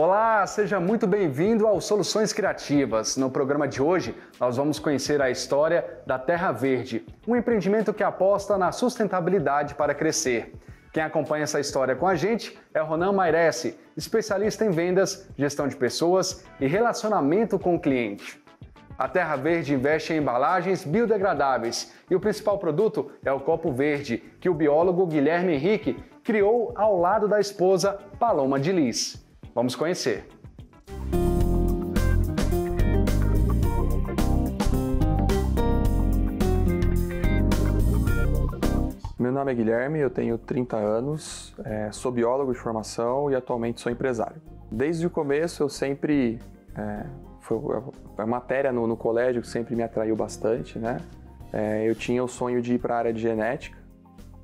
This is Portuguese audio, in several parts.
Olá, seja muito bem-vindo ao Soluções Criativas. No programa de hoje, nós vamos conhecer a história da Terra Verde, um empreendimento que aposta na sustentabilidade para crescer. Quem acompanha essa história com a gente é Ronan Mairesse, especialista em vendas, gestão de pessoas e relacionamento com o cliente. A Terra Verde investe em embalagens biodegradáveis e o principal produto é o copo verde, que o biólogo Guilherme Henrique criou ao lado da esposa Paloma de Lis. Vamos conhecer. Meu nome é Guilherme, eu tenho 30 anos, é, sou biólogo de formação e atualmente sou empresário. Desde o começo eu sempre. É, foi a matéria no, no, colégio que sempre me atraiu bastante, né? É, eu tinha o sonho de ir para a área de genética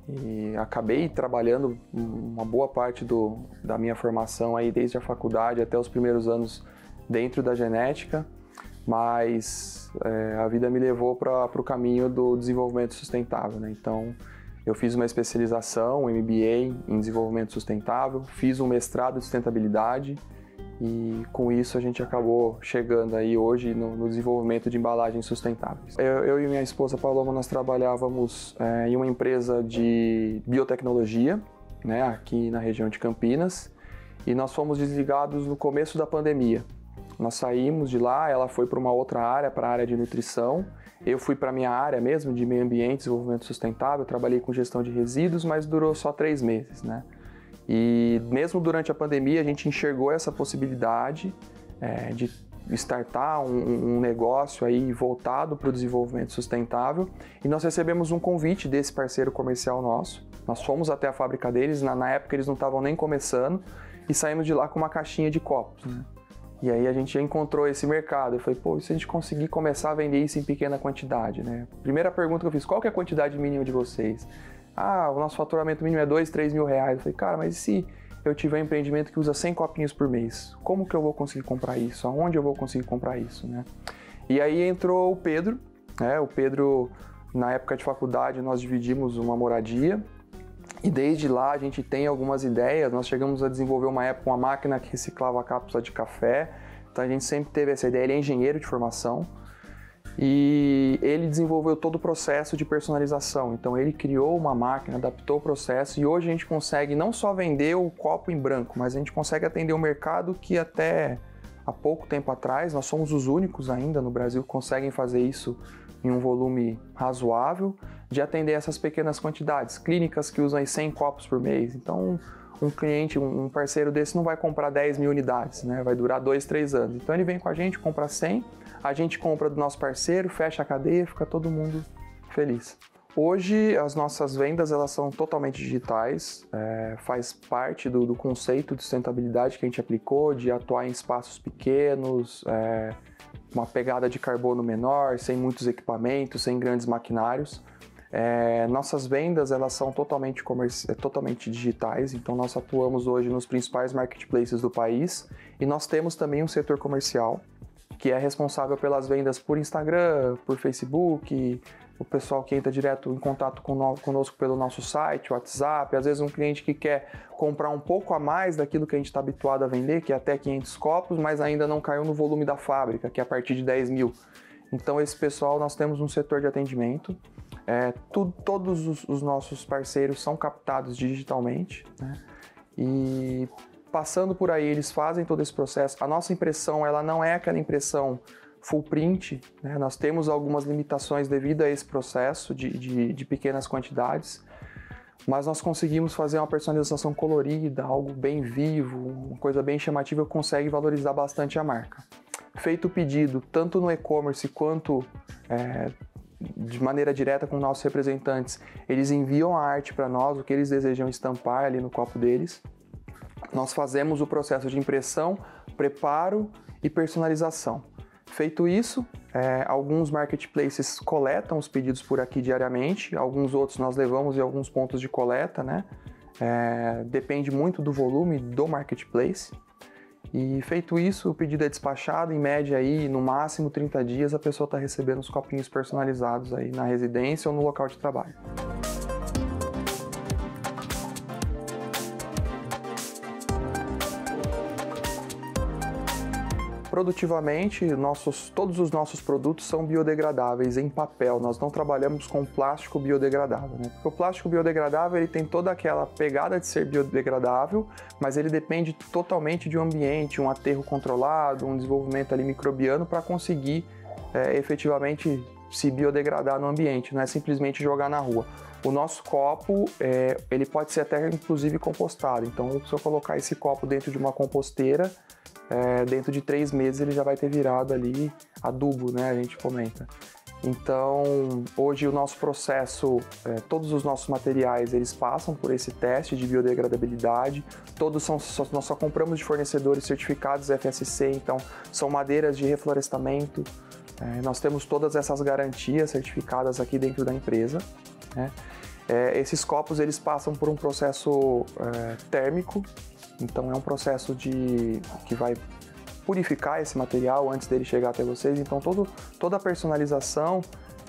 e acabei trabalhando uma boa parte do, da minha formação aí desde a faculdade até os primeiros anos dentro da genética, mas é, a vida me levou para o caminho do desenvolvimento sustentável, né? Então eu fiz uma especialização, um MBA em desenvolvimento sustentável, fiz um mestrado em sustentabilidade e com isso a gente acabou chegando aí hoje no, no desenvolvimento de embalagens sustentáveis. Eu, eu, e minha esposa Paloma nós trabalhávamos é, em uma empresa de biotecnologia, né, aqui na região de Campinas, e nós fomos desligados no começo da pandemia. Nós saímos de lá, ela foi para uma outra área, para a área de nutrição. Eu fui para minha área mesmo, de meio ambiente, desenvolvimento sustentável. Trabalhei com gestão de resíduos, mas durou só três meses, né? E mesmo durante a pandemia, a gente enxergou essa possibilidade é, de startar um, um, negócio aí voltado para o desenvolvimento sustentável e nós recebemos um convite desse parceiro comercial nosso. Nós fomos até a fábrica deles, na, na época eles não estavam nem começando e saímos de lá com uma caixinha de copos. Né? E aí a gente encontrou esse mercado. Eu falei, pô, e se a gente conseguir começar a vender isso em pequena quantidade, né? Primeira pergunta que eu fiz, qual que é a quantidade mínima de vocês? Ah, o nosso faturamento mínimo é 2, 3 mil reais. Eu falei, cara, mas e se eu tiver um empreendimento que usa 100 copinhos por mês? Como que eu vou conseguir comprar isso? Aonde eu vou conseguir comprar isso, né? E aí entrou o Pedro, né? O Pedro, na época de faculdade, nós dividimos uma moradia e desde lá a gente tem algumas ideias. Nós chegamos a desenvolver uma época uma máquina que reciclava cápsula de café. Então a gente sempre teve essa ideia. Ele é engenheiro de formação e ele desenvolveu todo o processo de personalização. Então ele criou uma máquina, adaptou o processo e hoje a gente consegue não só vender o copo em branco, mas a gente consegue atender um mercado que até há pouco tempo atrás nós somos os únicos ainda no Brasil que conseguem fazer isso em um volume razoável de atender essas pequenas quantidades. Clínicas que usam 100 copos por mês. Então, um cliente, um parceiro desse não vai comprar 10 mil unidades, né? vai durar 2, 3 anos. Então, ele vem com a gente, compra 100, a gente compra do nosso parceiro, fecha a cadeia, fica todo mundo feliz. Hoje as nossas vendas elas são totalmente digitais, é, faz parte do, do, conceito de sustentabilidade que a gente aplicou, de atuar em espaços pequenos, é, uma pegada de carbono menor, sem muitos equipamentos, sem grandes maquinários. É, nossas vendas elas são totalmente, é, totalmente digitais, então nós atuamos hoje nos principais marketplaces do país e nós temos também um setor comercial que é responsável pelas vendas por Instagram, por Facebook, o pessoal que entra direto em contato conosco pelo nosso site, WhatsApp, às vezes um cliente que quer comprar um pouco a mais daquilo que a gente está habituado a vender, que é até 500 copos, mas ainda não caiu no volume da fábrica, que é a partir de 10 mil. Então, esse pessoal, nós temos um setor de atendimento, é, tu, todos os, os, nossos parceiros são captados digitalmente, né? e passando por aí, eles fazem todo esse processo. A nossa impressão, ela não é aquela impressão full print, né? nós temos algumas limitações devido a esse processo de, de, de pequenas quantidades, mas nós conseguimos fazer uma personalização colorida, algo bem vivo, uma coisa bem chamativa consegue valorizar bastante a marca. Feito o pedido, tanto no e-commerce quanto é, de maneira direta com nossos representantes, eles enviam a arte para nós, o que eles desejam estampar ali no copo deles. Nós fazemos o processo de impressão, preparo e personalização. Feito isso, é, alguns marketplaces coletam os pedidos por aqui diariamente, alguns outros nós levamos em alguns pontos de coleta, né? É, depende muito do volume do marketplace. E feito isso, o pedido é despachado, em média aí, no máximo 30 dias, a pessoa está recebendo os copinhos personalizados aí na residência ou no local de trabalho. Produtivamente, nossos, todos os nossos produtos são biodegradáveis em papel. Nós não trabalhamos com plástico biodegradável, né? Porque o plástico biodegradável ele tem toda aquela pegada de ser biodegradável, mas ele depende totalmente de um ambiente, um aterro controlado, um desenvolvimento ali microbiano para conseguir é, efetivamente se biodegradar no ambiente. Não é simplesmente jogar na rua. O nosso copo, é, ele pode ser até inclusive compostado. Então, se eu colocar esse copo dentro de uma composteira, é, dentro de três meses ele já vai ter virado ali adubo, né? A gente comenta. Então, hoje o nosso processo, é, todos os nossos materiais, eles passam por esse teste de biodegradabilidade. Todos são, só, nós só compramos de fornecedores certificados FSC, então são madeiras de reflorestamento. É, nós temos todas essas garantias certificadas aqui dentro da empresa. Né? É, esses copos eles passam por um processo é, térmico então é um processo de que vai purificar esse material antes dele chegar até vocês. Então todo, toda a personalização,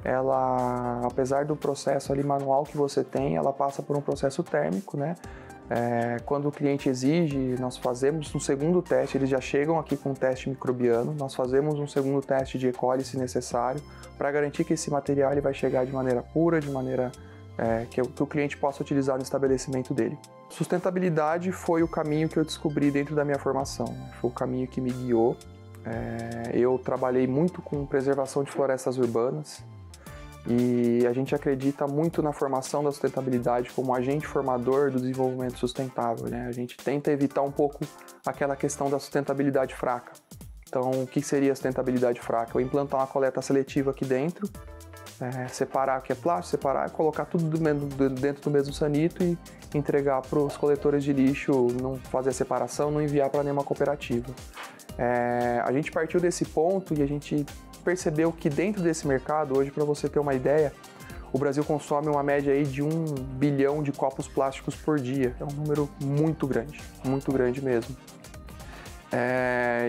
ela, apesar do processo ali manual que você tem, ela passa por um processo térmico, né? É, quando o cliente exige, nós fazemos um segundo teste, eles já chegam aqui com um teste microbiano, nós fazemos um segundo teste de E. coli se necessário, para garantir que esse material ele vai chegar de maneira pura, de maneira é, que, que o cliente possa utilizar no estabelecimento dele. Sustentabilidade foi o caminho que eu descobri dentro da minha formação, foi o caminho que me guiou. É, eu trabalhei muito com preservação de florestas urbanas e a gente acredita muito na formação da sustentabilidade como agente formador do desenvolvimento sustentável. Né? A gente tenta evitar um pouco aquela questão da sustentabilidade fraca. Então, o que seria a sustentabilidade fraca? Eu implantar uma coleta seletiva aqui dentro é, separar o que é plástico, separar, colocar tudo dentro do mesmo sanito e entregar para os coletores de lixo, não fazer a separação, não enviar para nenhuma cooperativa. É, a gente partiu desse ponto e a gente percebeu que dentro desse mercado, hoje para você ter uma ideia, o Brasil consome uma média aí de um bilhão de copos plásticos por dia. É um número muito grande, muito grande mesmo. É,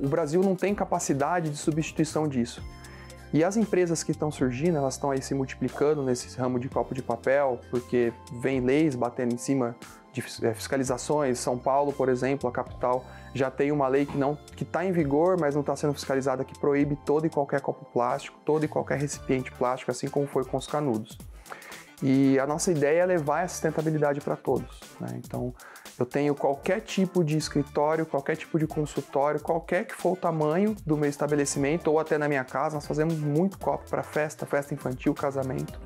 o Brasil não tem capacidade de substituição disso. E as empresas que estão surgindo, elas estão aí se multiplicando nesse ramo de copo de papel, porque vem leis batendo em cima de é, fiscalizações. São Paulo, por exemplo, a capital, já tem uma lei que não que está em vigor, mas não está sendo fiscalizada, que proíbe todo e qualquer copo plástico, todo e qualquer recipiente plástico, assim como foi com os canudos. E a nossa ideia é levar a sustentabilidade para todos. Né? Então, eu tenho qualquer tipo de escritório, qualquer tipo de consultório, qualquer que for o tamanho do meu estabelecimento ou até na minha casa, nós fazemos muito copo para festa, festa infantil, casamento.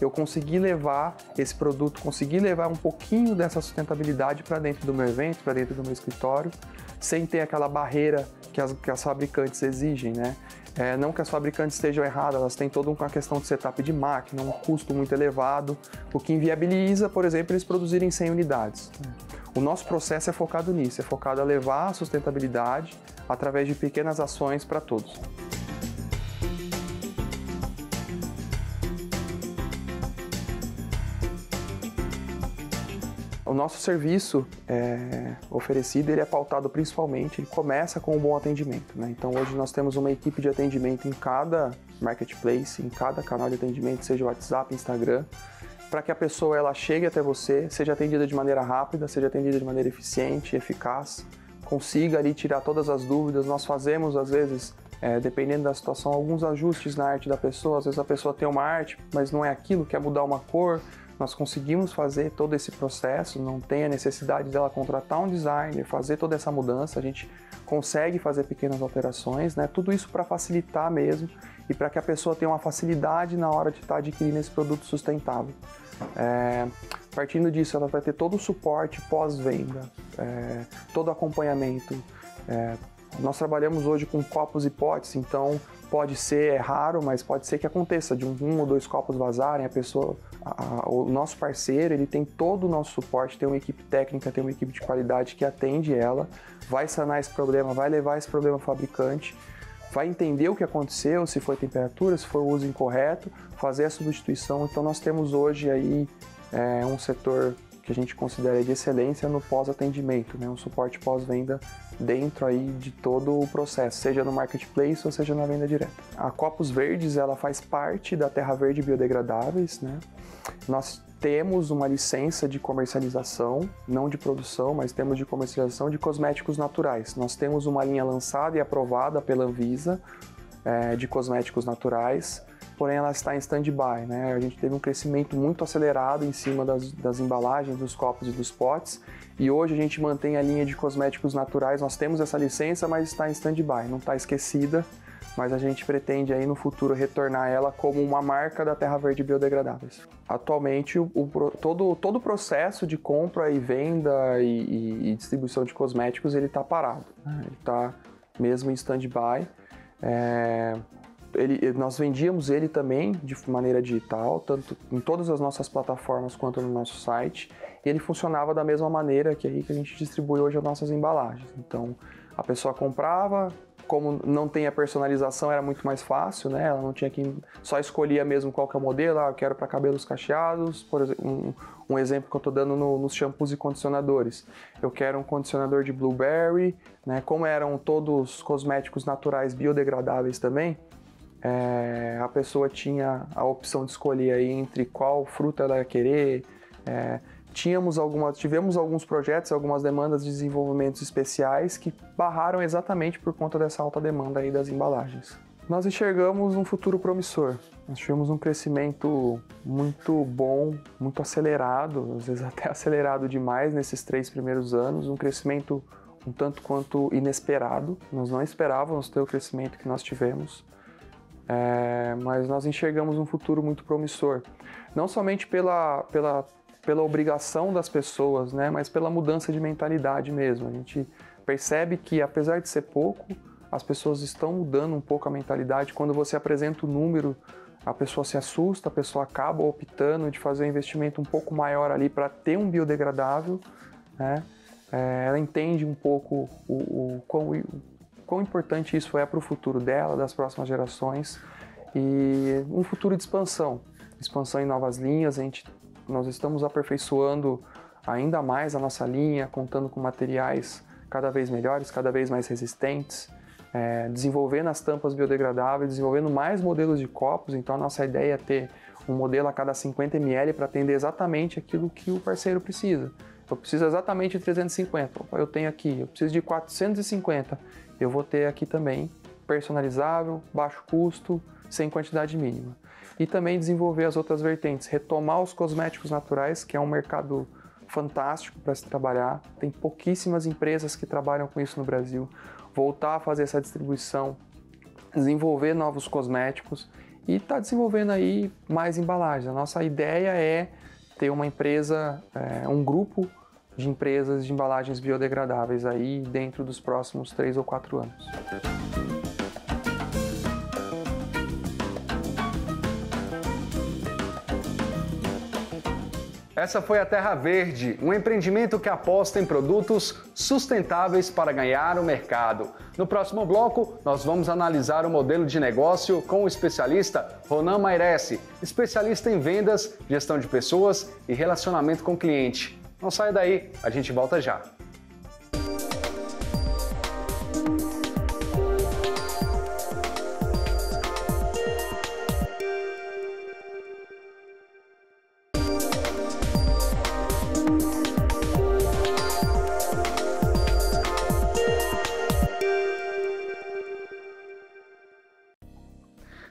Eu consegui levar esse produto, consegui levar um pouquinho dessa sustentabilidade para dentro do meu evento, para dentro do meu escritório, sem ter aquela barreira que as, que as fabricantes exigem, né? É, não que as fabricantes estejam erradas, elas têm toda uma questão de setup de máquina, um custo muito elevado, o que inviabiliza, por exemplo, eles produzirem 100 unidades. Né? O nosso processo é focado nisso, é focado a levar a sustentabilidade através de pequenas ações para todos. O nosso serviço é, oferecido ele é pautado principalmente, ele começa com um bom atendimento. Né? Então hoje nós temos uma equipe de atendimento em cada marketplace, em cada canal de atendimento, seja WhatsApp, Instagram, para que a pessoa ela chegue até você, seja atendida de maneira rápida, seja atendida de maneira eficiente, eficaz, consiga ali tirar todas as dúvidas. Nós fazemos às vezes, é, dependendo da situação, alguns ajustes na arte da pessoa. Às vezes a pessoa tem uma arte, mas não é aquilo, quer mudar uma cor. Nós conseguimos fazer todo esse processo, não tem a necessidade dela contratar um designer, fazer toda essa mudança. A gente consegue fazer pequenas alterações, né? Tudo isso para facilitar mesmo e para que a pessoa tenha uma facilidade na hora de estar tá adquirindo esse produto sustentável. É, partindo disso, ela vai ter todo o suporte pós-venda, é, todo o acompanhamento. É, nós trabalhamos hoje com copos e potes, então pode ser é raro, mas pode ser que aconteça de um, um ou dois copos vazarem, a pessoa, a, o nosso parceiro, ele tem todo o nosso suporte, tem uma equipe técnica, tem uma equipe de qualidade que atende ela, vai sanar esse problema, vai levar esse problema ao fabricante vai entender o que aconteceu, se foi temperatura, se foi o uso incorreto, fazer a substituição. Então nós temos hoje aí é, um setor que a gente considera de excelência no pós-atendimento, né? um suporte pós-venda dentro aí de todo o processo, seja no marketplace ou seja na venda direta. A Copos Verdes ela faz parte da Terra Verde Biodegradáveis, né? Nós temos uma licença de comercialização, não de produção, mas temos de comercialização de cosméticos naturais. Nós temos uma linha lançada e aprovada pela Anvisa é, de cosméticos naturais, porém ela está em stand-by. Né? A gente teve um crescimento muito acelerado em cima das, das embalagens, dos copos e dos potes, e hoje a gente mantém a linha de cosméticos naturais. Nós temos essa licença, mas está em stand-by, não está esquecida mas a gente pretende aí no futuro retornar ela como uma marca da Terra Verde Biodegradáveis. Atualmente, o, o todo, todo o processo de compra e venda e, e, e distribuição de cosméticos ele está parado, né? ele está mesmo em stand-by. É, ele, nós vendíamos ele também de maneira digital, tanto em todas as nossas plataformas quanto no nosso site, ele funcionava da mesma maneira que, aí que a gente distribui hoje as nossas embalagens. Então, a pessoa comprava, como não tem a personalização, era muito mais fácil, né? Ela não tinha que só escolhia mesmo qual que é o modelo, ah, eu quero para cabelos cacheados, por exemplo, um, um, exemplo que eu estou dando no, nos shampoos e condicionadores. Eu quero um condicionador de blueberry, né? Como eram todos cosméticos naturais biodegradáveis também, é, a pessoa tinha a opção de escolher aí entre qual fruta ela ia querer. É, tínhamos algumas, tivemos alguns projetos, algumas demandas de desenvolvimentos especiais que barraram exatamente por conta dessa alta demanda aí das embalagens. Nós enxergamos um futuro promissor. Nós tivemos um crescimento muito bom, muito acelerado, às vezes até acelerado demais nesses três primeiros anos, um crescimento um tanto quanto inesperado. Nós não esperávamos ter o crescimento que nós tivemos, é, mas nós enxergamos um futuro muito promissor. Não somente pela, pela pela obrigação das pessoas, né, mas pela mudança de mentalidade mesmo. A gente percebe que, apesar de ser pouco, as pessoas estão mudando um pouco a mentalidade. Quando você apresenta o número, a pessoa se assusta, a pessoa acaba optando de fazer um investimento um pouco maior ali para ter um biodegradável. Né? É, ela entende um pouco o, o o quão importante isso é para o futuro dela, das próximas gerações e um futuro de expansão. Expansão em novas linhas, a gente nós estamos aperfeiçoando ainda mais a nossa linha, contando com materiais cada vez melhores, cada vez mais resistentes, é, desenvolvendo as tampas biodegradáveis, desenvolvendo mais modelos de copos. Então, a nossa ideia é ter um modelo a cada 50 ml para atender exatamente aquilo que o parceiro precisa. Eu preciso exatamente de 350, Opa, eu tenho aqui. Eu preciso de 450, eu vou ter aqui também personalizável, baixo custo, sem quantidade mínima e também desenvolver as outras vertentes, retomar os cosméticos naturais, que é um mercado fantástico para se trabalhar. Tem pouquíssimas empresas que trabalham com isso no Brasil. Voltar a fazer essa distribuição, desenvolver novos cosméticos e estar tá desenvolvendo aí mais embalagens. A nossa ideia é ter uma empresa, é, um grupo de empresas de embalagens biodegradáveis aí dentro dos próximos três ou quatro anos. Essa foi a Terra Verde, um empreendimento que aposta em produtos sustentáveis para ganhar o mercado. No próximo bloco, nós vamos analisar o modelo de negócio com o especialista Ronan Mairesse, especialista em vendas, gestão de pessoas e relacionamento com o cliente. Não saia daí, a gente volta já.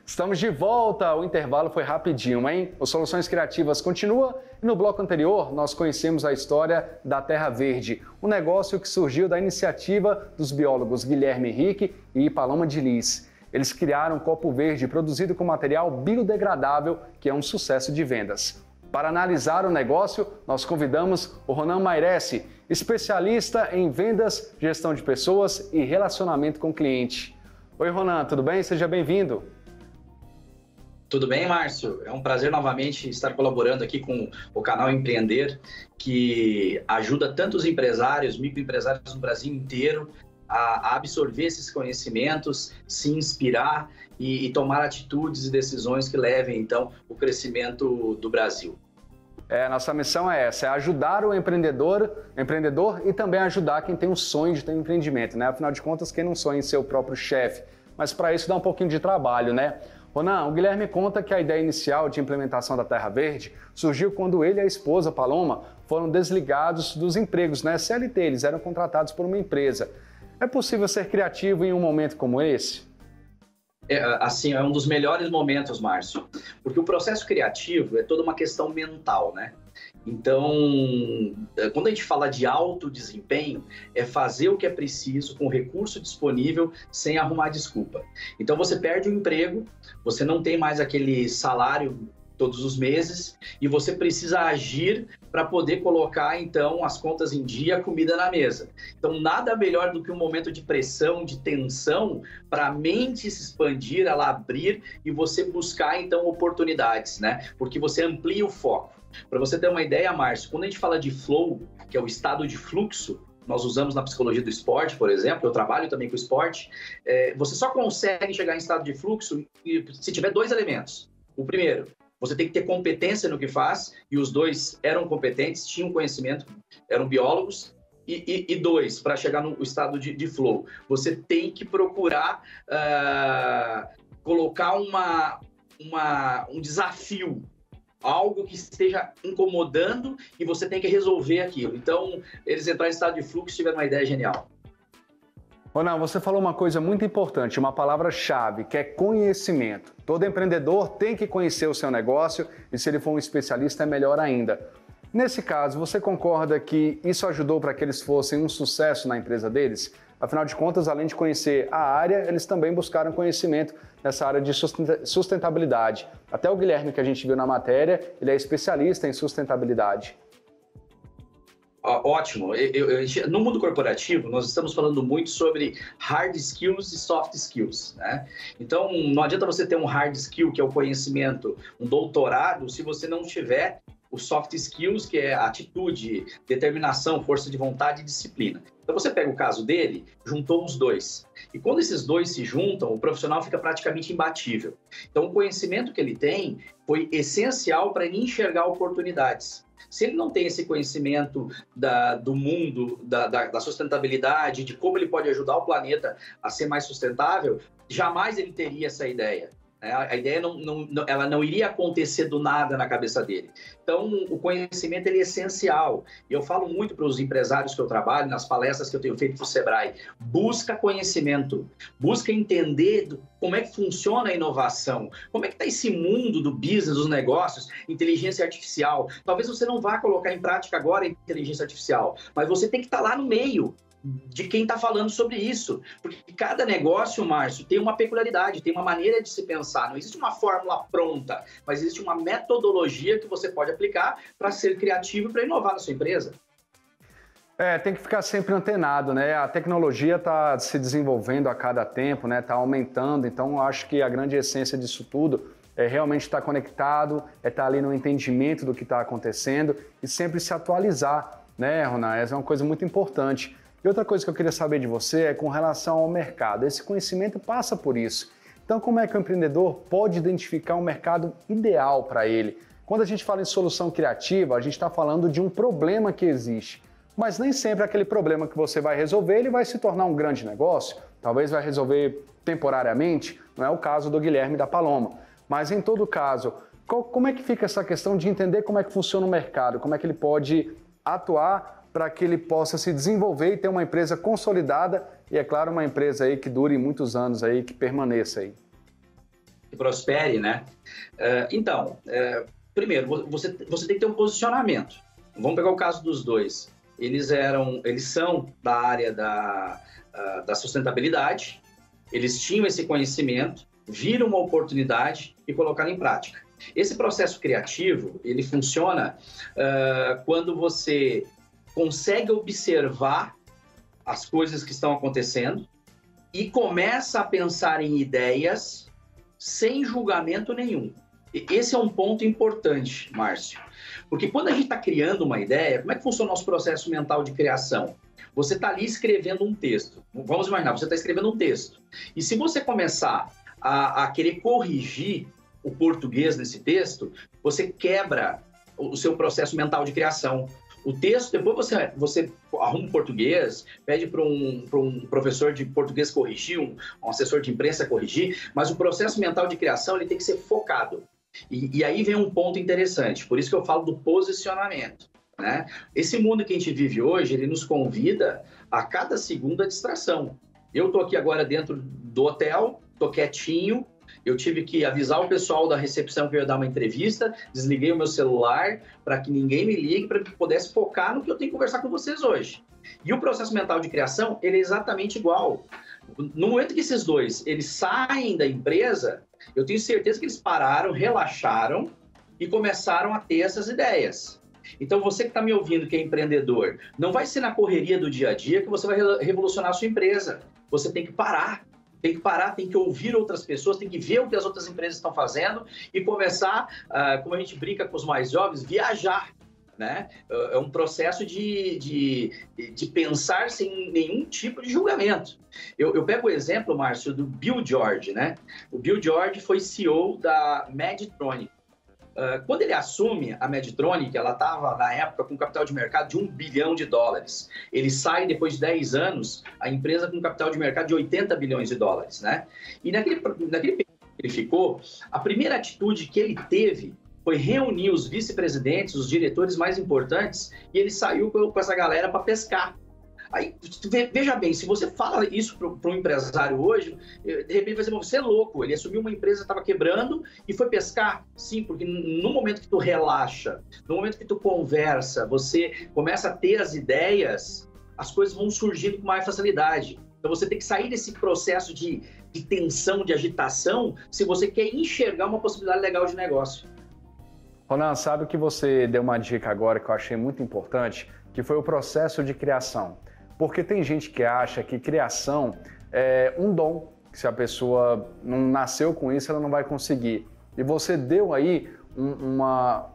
Estamos de volta, o intervalo foi rapidinho, hein? O Soluções Criativas continua e no bloco anterior nós conhecemos a história da Terra Verde, um negócio que surgiu da iniciativa dos biólogos Guilherme Henrique e Paloma de Lis. Eles criaram um copo verde produzido com material biodegradável, que é um sucesso de vendas. Para analisar o negócio, nós convidamos o Ronan Mairesse, especialista em vendas, gestão de pessoas e relacionamento com o cliente. Oi, Ronan, tudo bem? Seja bem-vindo. Tudo bem, Márcio? É um prazer novamente estar colaborando aqui com o canal Empreender, que ajuda tantos empresários, microempresários no Brasil inteiro a, absorver esses conhecimentos, se inspirar e, e tomar atitudes e decisões que levem, então, o crescimento do Brasil. É, nossa missão é essa, é ajudar o empreendedor, empreendedor e também ajudar quem tem um sonho de ter um empreendimento, né? Afinal de contas, quem não sonha em ser o próprio chefe? Mas para isso dá um pouquinho de trabalho, né? Ronan, o Guilherme conta que a ideia inicial de implementação da Terra Verde surgiu quando ele e a esposa, Paloma, foram desligados dos empregos na né? SLT, eles eram contratados por uma empresa. É possível ser criativo em um momento como esse? É, assim, é um dos melhores momentos, Márcio, porque o processo criativo é toda uma questão mental, né? Então, é, quando a gente fala de alto desempenho, é fazer o que é preciso com o recurso disponível sem arrumar desculpa. Então, você perde o emprego, você não tem mais aquele salário todos os meses e você precisa agir para poder colocar então as contas em dia, a comida na mesa. Então nada melhor do que um momento de pressão, de tensão para a mente se expandir, ela abrir e você buscar então oportunidades, né? Porque você amplia o foco. Para você ter uma ideia, Márcio, quando a gente fala de flow, que é o estado de fluxo, nós usamos na psicologia do esporte, por exemplo, eu trabalho também com esporte, é, você só consegue chegar em estado de fluxo se tiver dois elementos. O primeiro, você tem que ter competência no que faz, e os dois eram competentes, tinham conhecimento, eram biólogos. E, e, e dois, para chegar no estado de, de, flow, você tem que procurar uh, colocar uma, uma, um desafio algo que esteja incomodando e você tem que resolver aquilo. Então, eles entraram em estado de fluxo e tiveram uma ideia genial. Ronan, você falou uma coisa muito importante, uma palavra-chave, que é conhecimento. Todo empreendedor tem que conhecer o seu negócio e se ele for um especialista é melhor ainda. Nesse caso, você concorda que isso ajudou para que eles fossem um sucesso na empresa deles? Afinal de contas, além de conhecer a área, eles também buscaram conhecimento nessa área de sustentabilidade. Até o Guilherme, que a gente viu na matéria, ele é especialista em sustentabilidade. Ótimo. Eu, eu, no mundo corporativo, nós estamos falando muito sobre hard skills e soft skills. Né? Então, não adianta você ter um hard skill, que é o conhecimento, um doutorado, se você não tiver os soft skills, que é atitude, determinação, força de vontade e disciplina. Então você pega o caso dele, juntou os dois. E quando esses dois se juntam, o profissional fica praticamente imbatível. Então o conhecimento que ele tem foi essencial para ele enxergar oportunidades. Se ele não tem esse conhecimento da, do mundo, da, da, da, sustentabilidade, de como ele pode ajudar o planeta a ser mais sustentável, jamais ele teria essa ideia. Né? A ideia não, não, ela não iria acontecer do nada na cabeça dele. Então, o conhecimento ele é essencial. E eu falo muito para os empresários que eu trabalho, nas palestras que eu tenho feito para o Sebrae: busca conhecimento, busca entender como é que funciona a inovação, como é que está esse mundo do business, dos negócios, inteligência artificial. Talvez você não vá colocar em prática agora a inteligência artificial, mas você tem que estar tá lá no meio de quem está falando sobre isso. Porque cada negócio, Márcio, tem uma peculiaridade, tem uma maneira de se pensar. Não existe uma fórmula pronta, mas existe uma metodologia que você pode aplicar para ser criativo e para inovar na sua empresa. É, tem que ficar sempre antenado, né? A tecnologia está se desenvolvendo a cada tempo, né? Está aumentando, então acho que a grande essência disso tudo é realmente estar conectado, é estar ali no entendimento do que está acontecendo e sempre se atualizar, né, Ronan? Essa é uma coisa muito importante. E outra coisa que eu queria saber de você é com relação ao mercado. Esse conhecimento passa por isso. Então, como é que o empreendedor pode identificar um mercado ideal para ele? Quando a gente fala em solução criativa, a gente está falando de um problema que existe. Mas nem sempre aquele problema que você vai resolver ele vai se tornar um grande negócio. Talvez vai resolver temporariamente. Não é o caso do Guilherme da Paloma. Mas em todo caso, como é que fica essa questão de entender como é que funciona o mercado? Como é que ele pode atuar para que ele possa se desenvolver e ter uma empresa consolidada e, é claro, uma empresa aí que dure muitos anos aí, que permaneça aí. Que prospere, né? Uh, então, uh, primeiro, você, você tem que ter um posicionamento. Vamos pegar o caso dos dois. Eles eram, eles são da área da, uh, da sustentabilidade, eles tinham esse conhecimento, viram uma oportunidade e colocaram em prática. Esse processo criativo, ele funciona uh, quando você consegue observar as coisas que estão acontecendo e começa a pensar em ideias sem julgamento nenhum. Esse é um ponto importante, Márcio. Porque quando a gente está criando uma ideia, como é que funciona o nosso processo mental de criação? Você está ali escrevendo um texto. Vamos imaginar, você está escrevendo um texto. E se você começar a, a querer corrigir o português nesse texto, você quebra o seu processo mental de criação O texto, depois você, você arruma um português, pede para um, um professor de português corrigir, um, um, assessor de imprensa corrigir, mas o processo mental de criação ele tem que ser focado. E, e aí vem um ponto interessante, por isso que eu falo do posicionamento. Né? Esse mundo que a gente vive hoje, ele nos convida a cada segunda distração. Eu estou aqui agora dentro do hotel, estou quietinho, eu tive que avisar o pessoal da recepção que eu ia dar uma entrevista, desliguei o meu celular para que ninguém me ligue, para que pudesse focar no que eu tenho que conversar com vocês hoje. E o processo mental de criação, ele é exatamente igual. No momento que esses dois, eles saem da empresa, eu tenho certeza que eles pararam, relaxaram e começaram a ter essas ideias. Então, você que está me ouvindo, que é empreendedor, não vai ser na correria do dia a dia que você vai revolucionar a sua empresa. Você tem que parar tem que parar, tem que ouvir outras pessoas, tem que ver o que as outras empresas estão fazendo e começar, uh, como a gente brinca com os mais jovens, viajar. Né? É um processo de, de, de pensar sem nenhum tipo de julgamento. Eu, eu pego o exemplo, Márcio, do Bill George. Né? O Bill George foi CEO da Medtronic. Ah, quando ele assume a Medtronic, ela estava na época com capital de mercado de um bilhão de dólares. Ele sai depois de 10 anos, a empresa com capital de mercado de 80 bilhões de dólares, né? E naquele, naquele período que ele ficou, a primeira atitude que ele teve foi reunir os vice-presidentes, os diretores mais importantes, e ele saiu com essa galera para pescar. Aí, veja bem, se você fala isso para um empresário hoje, eh, de repente vai dizer, você é louco, ele assumiu uma empresa estava quebrando e foi pescar. Sim, porque no momento que tu relaxa, no momento que tu conversa, você começa a ter as ideias, as coisas vão surgindo com mais facilidade. Então você tem que sair desse processo de, de tensão, de agitação, se você quer enxergar uma possibilidade legal de negócio. Ronan, sabe que você deu uma dica agora que eu achei muito importante, que foi o processo de criação. Porque tem gente que acha que criação é um dom, que se a pessoa não nasceu com isso, ela não vai conseguir. E você deu aí um, uma,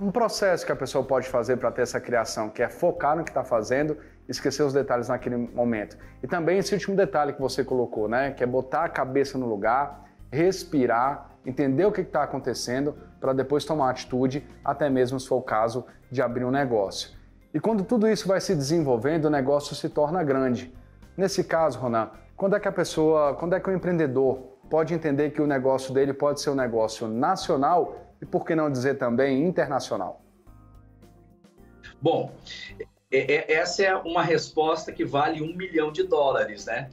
um processo que a pessoa pode fazer para ter essa criação, que é focar no que está fazendo, esquecer os detalhes naquele momento. E também esse último detalhe que você colocou, né? Que é botar a cabeça no lugar, respirar, entender o que está acontecendo, para depois tomar atitude, até mesmo se for o caso de abrir um negócio. E quando tudo isso vai se desenvolvendo, o negócio se torna grande. Nesse caso, Ronan, quando é que a pessoa, quando é que o empreendedor pode entender que o negócio dele pode ser um negócio nacional e por que não dizer também internacional? Bom, essa é uma resposta que vale um milhão de dólares, né?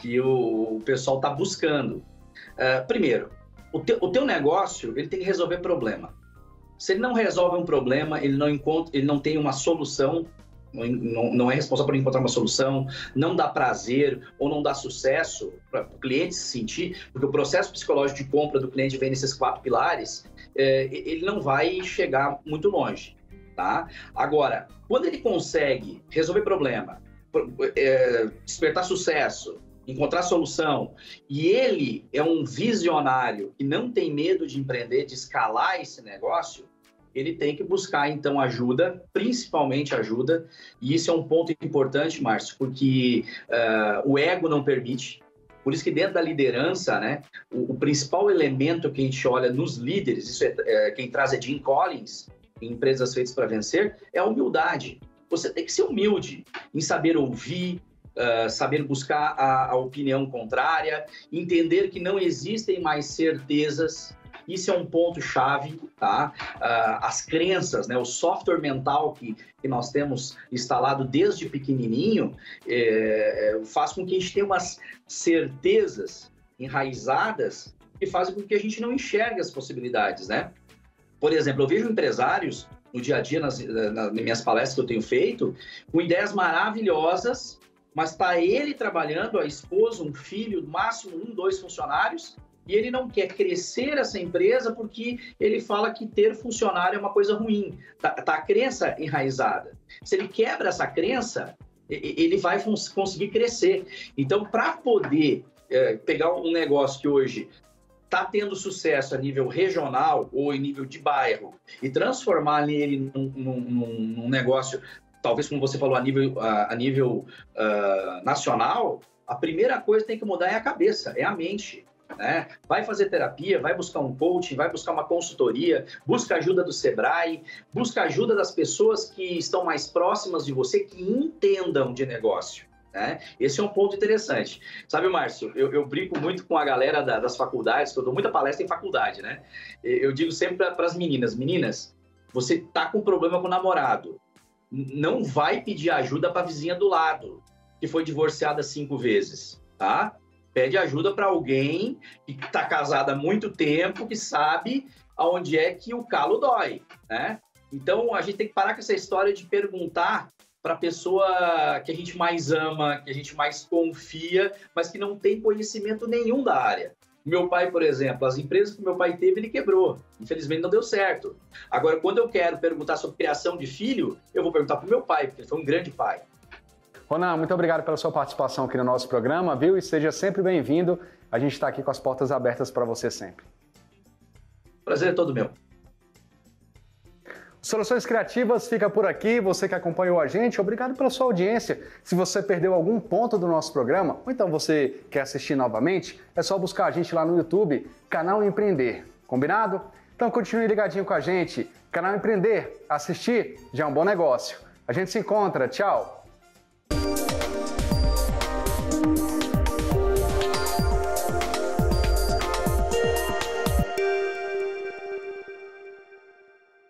Que o pessoal está buscando. Uh, primeiro, o, te, o teu negócio ele tem que resolver problema. Se ele não resolve um problema, ele não encontra, ele não tem uma solução, não, não é responsável por encontrar uma solução, não dá prazer ou não dá sucesso para o cliente se sentir, porque o processo psicológico de compra do cliente vem nesses quatro pilares, é, ele não vai chegar muito longe. Tá? Agora, quando ele consegue resolver problema, é, despertar sucesso, encontrar solução, e ele é um visionário que não tem medo de empreender, de escalar esse negócio, ele tem que buscar então ajuda, principalmente ajuda, e isso é um ponto importante, Márcio, porque uh, o ego não permite. Por isso que dentro da liderança, né, o, o principal elemento que a gente olha nos líderes, isso é, é quem traz é Jim Collins, em Empresas Feitas para Vencer, é a humildade. Você tem que ser humilde em saber ouvir, uh, saber buscar a, a opinião contrária, entender que não existem mais certezas, isso é um ponto chave, tá? Uh, as crenças, né? O software mental que, que nós temos instalado desde pequenininho é, faz com que a gente tenha umas certezas enraizadas que fazem com que a gente não enxergue as possibilidades, né? Por exemplo, eu vejo empresários no dia a dia, nas, nas minhas palestras que eu tenho feito, com ideias maravilhosas mas está ele trabalhando, a esposa, um filho, máximo um, dois funcionários, e ele não quer crescer essa empresa porque ele fala que ter funcionário é uma coisa ruim. Tá, tá a crença enraizada. Se ele quebra essa crença, ele vai conseguir crescer. Então, para poder é, pegar um negócio que hoje está tendo sucesso a nível regional ou em nível de bairro e transformar ele num, num, num negócio talvez como você falou, a nível, a, a nível uh, nacional, a primeira coisa que tem que mudar é a cabeça, é a mente. Né? Vai fazer terapia, vai buscar um coaching, vai buscar uma consultoria, busca ajuda do Sebrae, busca ajuda das pessoas que estão mais próximas de você, que entendam de negócio. Né? Esse é um ponto interessante. Sabe, Márcio, eu, eu brinco muito com a galera da, das faculdades, que eu dou muita palestra em faculdade, né? Eu digo sempre para as meninas, meninas, você tá com problema com o namorado, não vai pedir ajuda para a vizinha do lado, que foi divorciada cinco vezes, tá? Pede ajuda para alguém que está casado há muito tempo, que sabe aonde é que o calo dói, né? Então a gente tem que parar com essa história de perguntar para a pessoa que a gente mais ama, que a gente mais confia, mas que não tem conhecimento nenhum da área. Meu pai, por exemplo, as empresas que meu pai teve, ele quebrou. Infelizmente não deu certo. Agora, quando eu quero perguntar sobre criação de filho, eu vou perguntar para o meu pai, porque ele foi um grande pai. Ronan, muito obrigado pela sua participação aqui no nosso programa, viu? E seja sempre bem-vindo. A gente está aqui com as portas abertas para você sempre. Prazer é todo meu. Soluções Criativas fica por aqui. Você que acompanhou a gente, obrigado pela sua audiência. Se você perdeu algum ponto do nosso programa, ou então você quer assistir novamente, é só buscar a gente lá no YouTube, Canal Empreender. Combinado? Então continue ligadinho com a gente. Canal Empreender, assistir já é um bom negócio. A gente se encontra. Tchau!